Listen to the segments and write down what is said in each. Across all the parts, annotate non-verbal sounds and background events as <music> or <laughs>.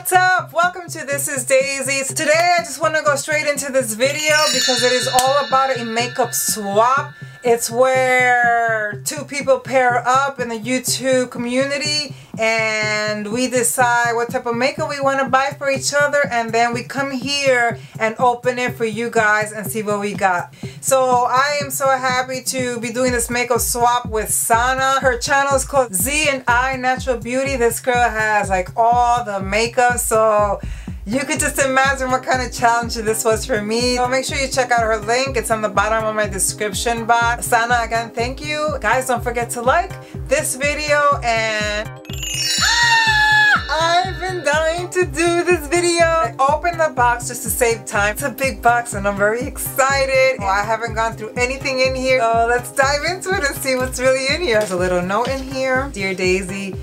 What's up? Welcome to This is Daisy. Today I just want to go straight into this video because it is all about a makeup swap. It's where two people pair up in the YouTube community and we decide what type of makeup we want to buy for each other and then we come here and open it for you guys and see what we got. So I am so happy to be doing this makeup swap with Sana. Her channel is called Z and I Natural Beauty. This girl has like all the makeup so you could just imagine what kind of challenge this was for me. So make sure you check out her link. It's on the bottom of my description box. Sana, again, thank you. Guys, don't forget to like this video and... I've been dying to do this video. I opened the box just to save time. It's a big box and I'm very excited. I haven't gone through anything in here. So let's dive into it and see what's really in here. There's a little note in here. Dear Daisy,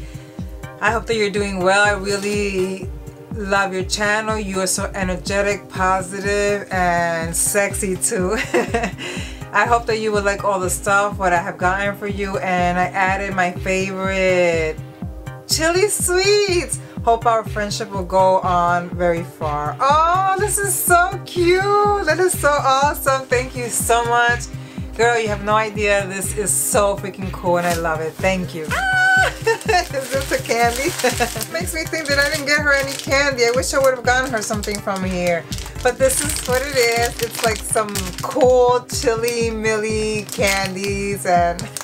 I hope that you're doing well. I really love your channel. You are so energetic, positive, and sexy too. <laughs> I hope that you would like all the stuff what I have gotten for you and I added my favorite chili sweets. Hope our friendship will go on very far. Oh, this is so cute. That is so awesome. Thank you so much. Girl, you have no idea. This is so freaking cool and I love it. Thank you. Ah! <laughs> Is this a candy? <laughs> Makes me think that I didn't get her any candy. I wish I would have gotten her something from here. But this is what it is. It's like some cool chili millie candies and <laughs>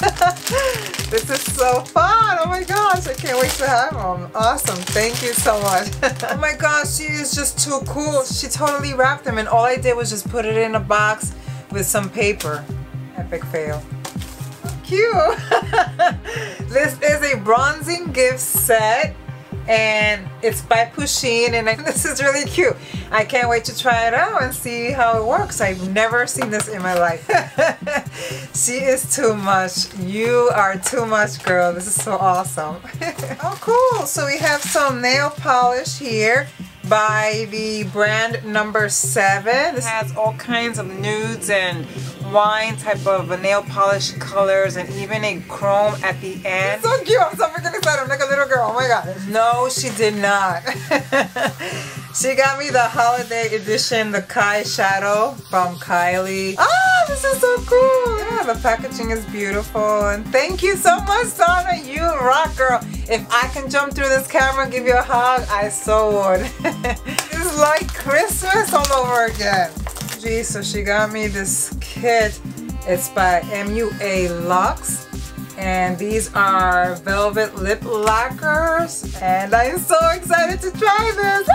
this is so fun. Oh my gosh, I can't wait to have them. Awesome. Thank you so much. <laughs> oh my gosh, she is just too cool. She totally wrapped them and all I did was just put it in a box with some paper. Epic fail cute. <laughs> this is a bronzing gift set and it's by Pusheen and I, <laughs> this is really cute. I can't wait to try it out and see how it works. I've never seen this in my life. <laughs> she is too much. You are too much girl. This is so awesome. <laughs> oh cool. So we have some nail polish here by the brand number seven. This has all kinds of nudes and wine type of nail polish colors and even a chrome at the end. so cute. I'm so Oh god. No, she did not. <laughs> she got me the holiday edition, the Kyshadow from Kylie. Ah, this is so cool. Yeah, the packaging is beautiful. And thank you so much, Sana. You rock, girl. If I can jump through this camera and give you a hug, I so would. <laughs> it's like Christmas all over again. Gee, so she got me this kit. It's by MUA Luxe. And these are velvet lip lacquers. And I'm so excited to try this.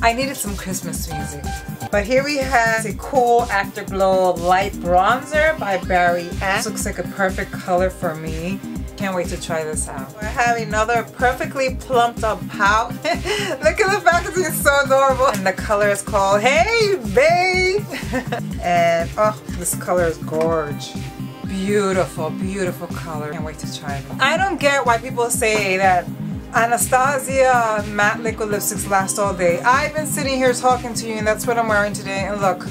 I needed some Christmas music. But here we have a cool Afterglow Light Bronzer by Barry. This looks like a perfect color for me. Can't wait to try this out. I have another perfectly plumped up pout. <laughs> Look at the packaging, it's so adorable. And the color is called Hey Babe. <laughs> and oh, this color is gorge. Beautiful, beautiful color. Can't wait to try it. I don't get why people say that Anastasia matte liquid lipsticks last all day. I've been sitting here talking to you and that's what I'm wearing today and look,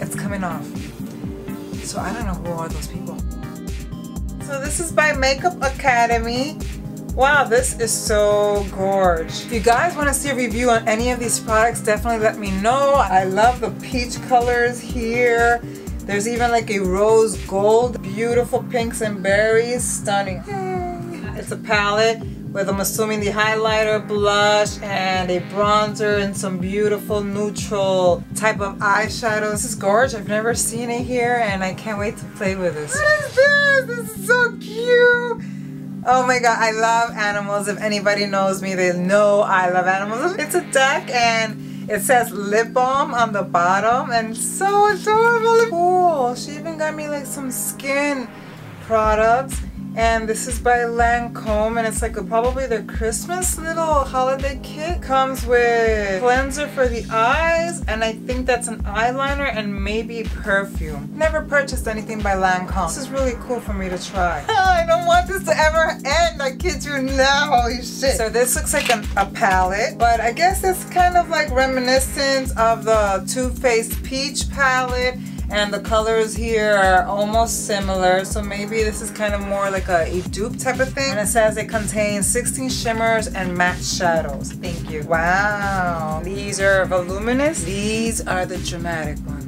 it's coming off. So I don't know who are those people. So this is by Makeup Academy. Wow, this is so gorge. If you guys want to see a review on any of these products, definitely let me know. I love the peach colors here. There's even like a rose gold, beautiful pinks and berries, stunning. It's a palette with I'm assuming the highlighter, blush, and a bronzer and some beautiful neutral type of eyeshadow. This is gorgeous. I've never seen it here and I can't wait to play with this. What is this? This is so cute. Oh my god, I love animals. If anybody knows me, they know I love animals. It's a duck and it says lip balm on the bottom and so adorable. Cool. She even got me like some skin products and this is by Lancome and it's like a, probably their Christmas little holiday kit. Comes with cleanser for the eyes and I think that's an eyeliner and maybe perfume. Never purchased anything by Lancome. This is really cool for me to try. <laughs> I don't want this to ever end. I kid you now holy shit. So this looks like an, a palette but I guess it's kind of like reminiscent of the Too Faced Peach palette and the colors here are almost similar so maybe this is kind of more like a, a dupe type of thing. And it says it contains 16 shimmers and matte shadows. Thank you. Wow. These are voluminous. These are the dramatic ones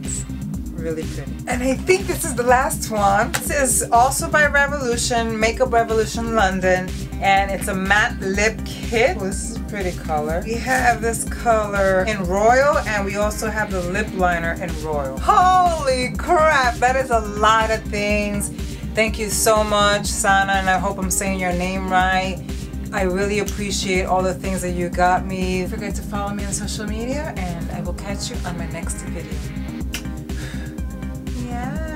really pretty. And I think this is the last one. This is also by Revolution, Makeup Revolution London, and it's a matte lip kit. This is pretty color. We have this color in Royal, and we also have the lip liner in Royal. Holy crap, that is a lot of things. Thank you so much, Sana, and I hope I'm saying your name right. I really appreciate all the things that you got me. Don't forget to follow me on social media, and I will catch you on my next video. Yeah.